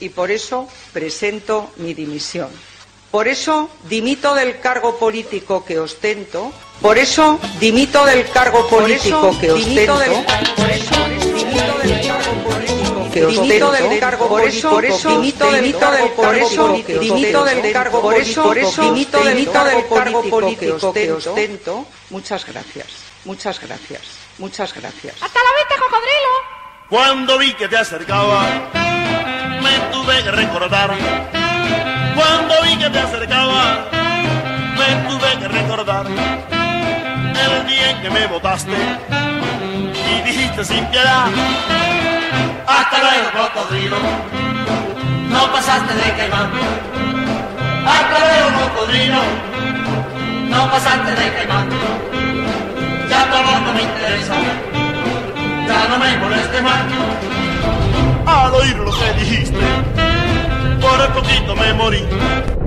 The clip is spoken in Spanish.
y por eso presento mi dimisión. Por eso dimito del cargo político que ostento. Por eso dimito del cargo político que ostento. Por eso dimito del cargo político que ostento. del cargo por eso por eso dimito del por eso dimito del cargo por eso por eso dimito del cargo político que ostento. Muchas gracias. Muchas gracias. Muchas gracias. ¡Hasta la vista, cocodrilo! Cuando vi que te acercaba, recordar. Cuando vi que te acercaba, me tuve que recordar. El día en que me botaste y dijiste sin piedad. Hasta luego, cocodrilo. No pasaste de caimán. Hasta luego, cocodrilo. No pasaste de caimán. Ya todo no me interesa. Ya no me moleste más. Al oír lo que dijiste, por el poquito me morí.